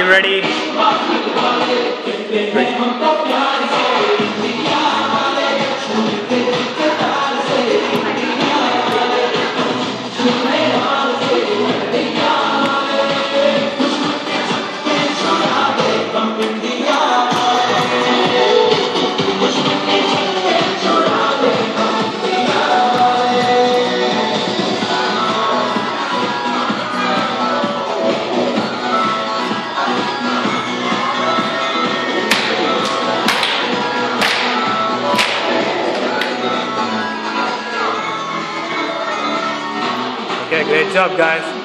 ready? Okay, great job guys.